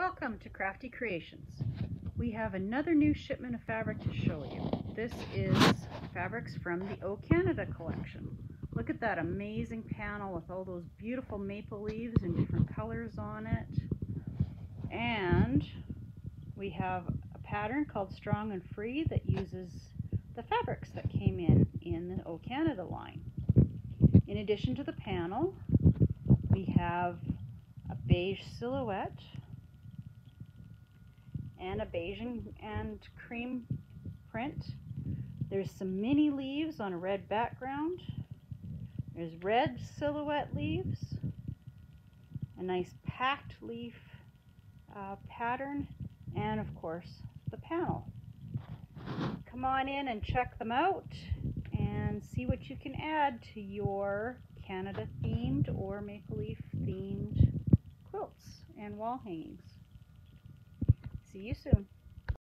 Welcome to Crafty Creations. We have another new shipment of fabric to show you. This is fabrics from the O Canada collection. Look at that amazing panel with all those beautiful maple leaves and different colors on it. And we have a pattern called Strong and Free that uses the fabrics that came in in the O Canada line. In addition to the panel, we have a beige silhouette and a beige and cream print. There's some mini leaves on a red background. There's red silhouette leaves, a nice packed leaf uh, pattern, and of course the panel. Come on in and check them out and see what you can add to your Canada themed or maple leaf themed quilts and wall hangings. See you soon.